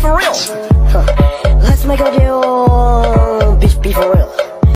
for real. Huh. Let's make a deal. bitch. be for real.